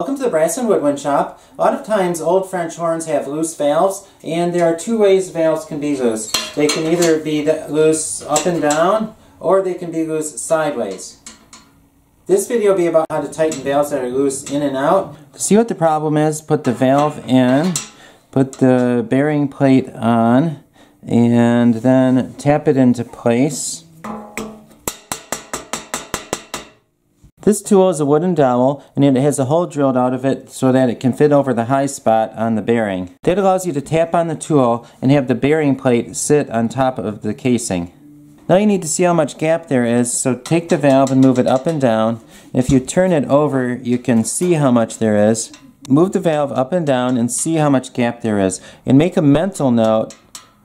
Welcome to the Brass and Woodwind Shop. A lot of times old French horns have loose valves and there are two ways valves can be loose. They can either be loose up and down or they can be loose sideways. This video will be about how to tighten valves that are loose in and out. To see what the problem is, put the valve in, put the bearing plate on, and then tap it into place. This tool is a wooden dowel and it has a hole drilled out of it so that it can fit over the high spot on the bearing. That allows you to tap on the tool and have the bearing plate sit on top of the casing. Now you need to see how much gap there is, so take the valve and move it up and down. If you turn it over, you can see how much there is. Move the valve up and down and see how much gap there is. And make a mental note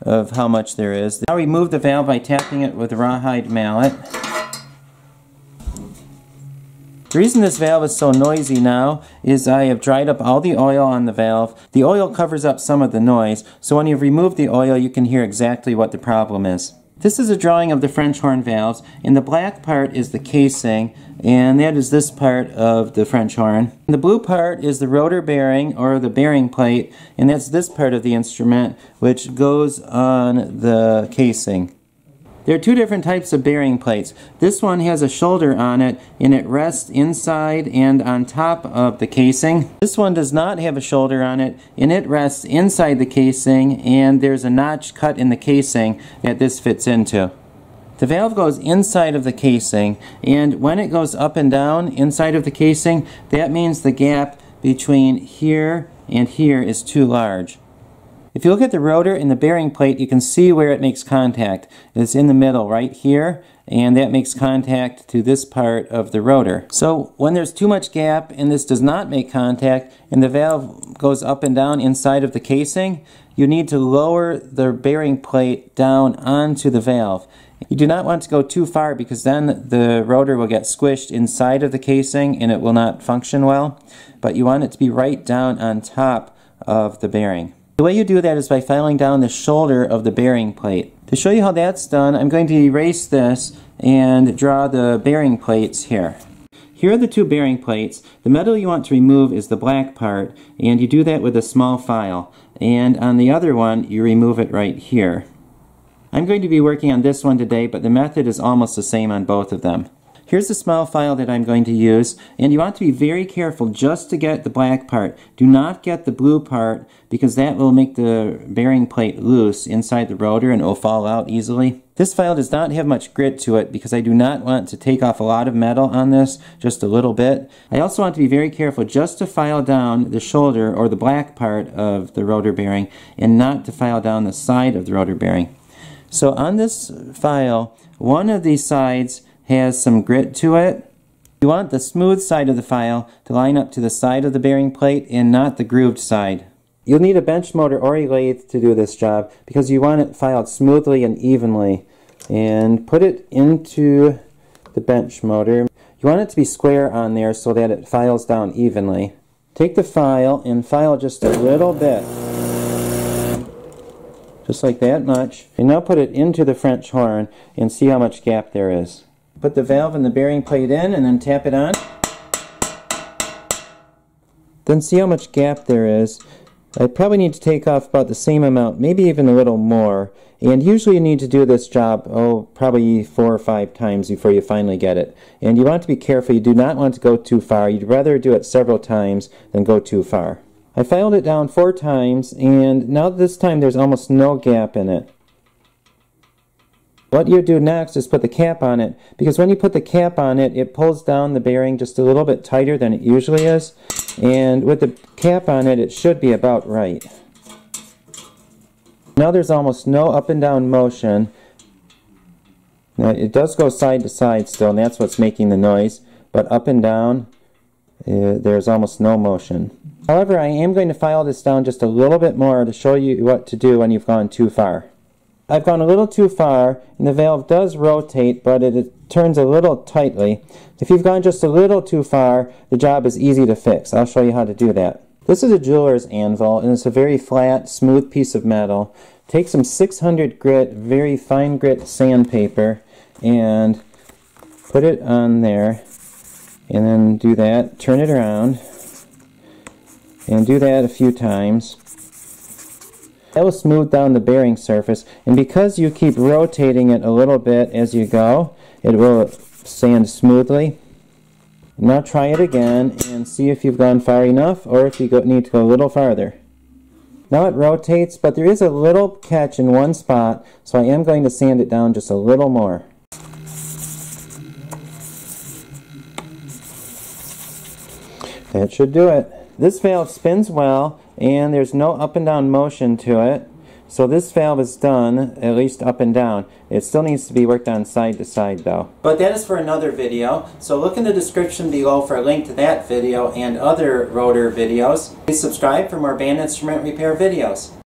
of how much there is. Now remove the valve by tapping it with a rawhide mallet. The reason this valve is so noisy now is I have dried up all the oil on the valve. The oil covers up some of the noise, so when you've removed the oil you can hear exactly what the problem is. This is a drawing of the French horn valves, and the black part is the casing, and that is this part of the French horn. The blue part is the rotor bearing, or the bearing plate, and that's this part of the instrument, which goes on the casing. There are two different types of bearing plates. This one has a shoulder on it and it rests inside and on top of the casing. This one does not have a shoulder on it and it rests inside the casing and there's a notch cut in the casing that this fits into. The valve goes inside of the casing and when it goes up and down inside of the casing that means the gap between here and here is too large. If you look at the rotor and the bearing plate, you can see where it makes contact. It's in the middle right here, and that makes contact to this part of the rotor. So when there's too much gap and this does not make contact, and the valve goes up and down inside of the casing, you need to lower the bearing plate down onto the valve. You do not want to go too far because then the rotor will get squished inside of the casing and it will not function well. But you want it to be right down on top of the bearing. The way you do that is by filing down the shoulder of the bearing plate. To show you how that's done, I'm going to erase this and draw the bearing plates here. Here are the two bearing plates. The metal you want to remove is the black part, and you do that with a small file. And on the other one, you remove it right here. I'm going to be working on this one today, but the method is almost the same on both of them. Here's the small file that I'm going to use, and you want to be very careful just to get the black part. Do not get the blue part, because that will make the bearing plate loose inside the rotor and it will fall out easily. This file does not have much grit to it because I do not want to take off a lot of metal on this, just a little bit. I also want to be very careful just to file down the shoulder or the black part of the rotor bearing and not to file down the side of the rotor bearing. So on this file, one of these sides has some grit to it. You want the smooth side of the file to line up to the side of the bearing plate and not the grooved side. You'll need a bench motor or a lathe to do this job because you want it filed smoothly and evenly. And put it into the bench motor. You want it to be square on there so that it files down evenly. Take the file and file just a little bit. Just like that much. And now put it into the French horn and see how much gap there is. Put the valve and the bearing plate in and then tap it on. Then see how much gap there is. I probably need to take off about the same amount, maybe even a little more. And usually you need to do this job, oh, probably four or five times before you finally get it. And you want to be careful. You do not want to go too far. You'd rather do it several times than go too far. I filed it down four times, and now this time there's almost no gap in it. What you do next is put the cap on it, because when you put the cap on it, it pulls down the bearing just a little bit tighter than it usually is, and with the cap on it, it should be about right. Now there's almost no up and down motion. Now it does go side to side still, and that's what's making the noise, but up and down, uh, there's almost no motion. However, I am going to file this down just a little bit more to show you what to do when you've gone too far. I've gone a little too far, and the valve does rotate, but it, it, turns a little tightly. If you've gone just a little too far, the job is easy to fix. I'll show you how to do that. This is a jeweler's anvil, and it's a very flat, smooth piece of metal. Take some 600 grit, very fine grit sandpaper, and put it on there, and then do that. Turn it around. And do that a few times. That will smooth down the bearing surface and because you keep rotating it a little bit as you go, it will sand smoothly. Now try it again and see if you've gone far enough or if you go, need to go a little farther. Now it rotates, but there is a little catch in one spot, so I am going to sand it down just a little more. That should do it. This valve spins well, and there's no up and down motion to it. So this valve is done, at least up and down. It still needs to be worked on side to side though. But that is for another video, so look in the description below for a link to that video and other rotor videos. Please subscribe for more band instrument repair videos.